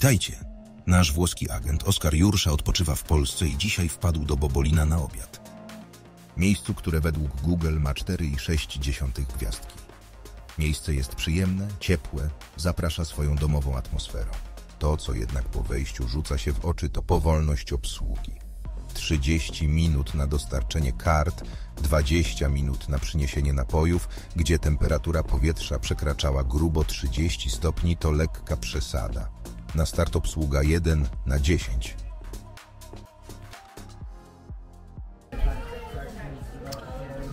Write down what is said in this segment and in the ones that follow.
Witajcie. Nasz włoski agent Oskar Jursza odpoczywa w Polsce i dzisiaj wpadł do Bobolina na obiad. Miejscu, które według Google ma 4,6 gwiazdki. Miejsce jest przyjemne, ciepłe, zaprasza swoją domową atmosferą. To, co jednak po wejściu rzuca się w oczy, to powolność obsługi. 30 minut na dostarczenie kart, 20 minut na przyniesienie napojów, gdzie temperatura powietrza przekraczała grubo 30 stopni, to lekka przesada. Na start obsługa 1 na 10.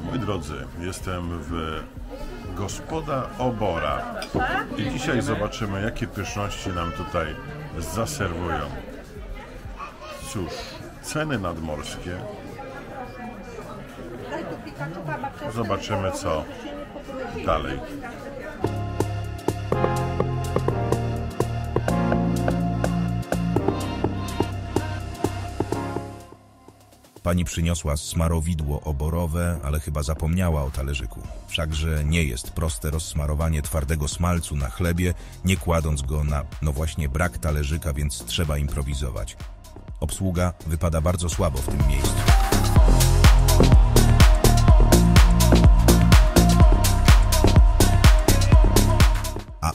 Moi drodzy, jestem w Gospoda Obora i dzisiaj zobaczymy, jakie pyszności nam tutaj zaserwują. Cóż, ceny nadmorskie. Zobaczymy, co dalej. Pani przyniosła smarowidło oborowe, ale chyba zapomniała o talerzyku. Wszakże nie jest proste rozsmarowanie twardego smalcu na chlebie, nie kładąc go na, no właśnie, brak talerzyka, więc trzeba improwizować. Obsługa wypada bardzo słabo w tym miejscu.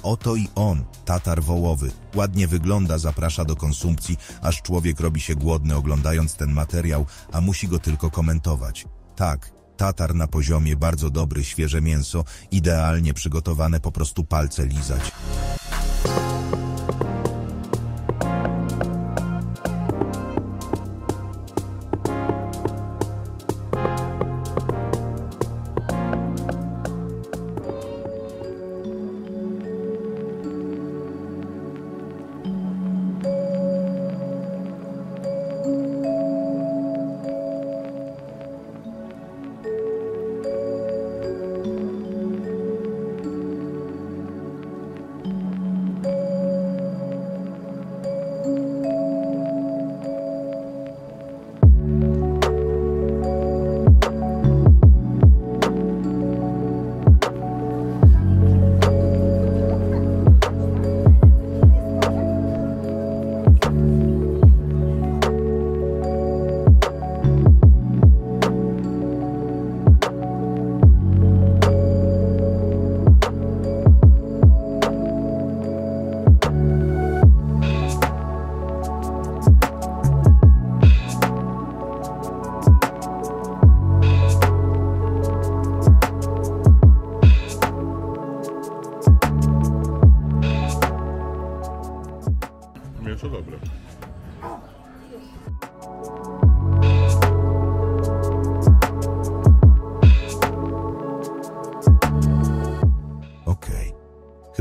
Oto i on, tatar wołowy. Ładnie wygląda, zaprasza do konsumpcji, aż człowiek robi się głodny oglądając ten materiał, a musi go tylko komentować. Tak, tatar na poziomie, bardzo dobry, świeże mięso, idealnie przygotowane, po prostu palce lizać.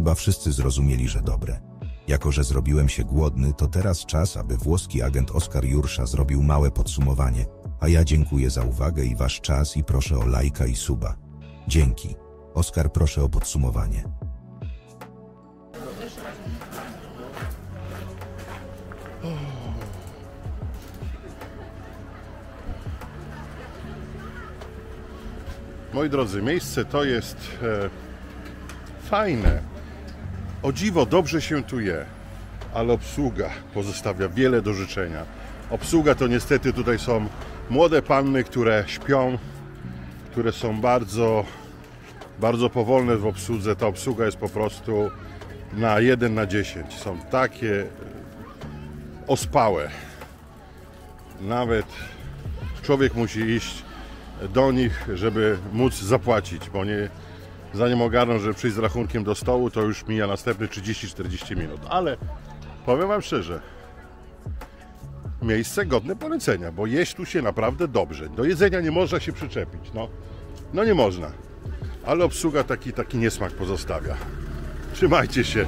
Chyba wszyscy zrozumieli, że dobre. Jako, że zrobiłem się głodny, to teraz czas, aby włoski agent Oskar Jursza zrobił małe podsumowanie, a ja dziękuję za uwagę i wasz czas i proszę o lajka i suba. Dzięki. Oskar, proszę o podsumowanie. Moi drodzy, miejsce to jest e, fajne. O dziwo, dobrze się tu je, ale obsługa pozostawia wiele do życzenia. Obsługa to niestety tutaj są młode panny, które śpią, które są bardzo, bardzo powolne w obsłudze. Ta obsługa jest po prostu na 1 na 10. Są takie e, ospałe. Nawet człowiek musi iść do nich, żeby móc zapłacić, bo nie, zanim ogarną, żeby przyjść z rachunkiem do stołu, to już mija następne 30-40 minut. Ale powiem Wam szczerze, miejsce godne polecenia, bo jeść tu się naprawdę dobrze. Do jedzenia nie można się przyczepić, no, no nie można. Ale obsługa taki, taki niesmak pozostawia. Trzymajcie się.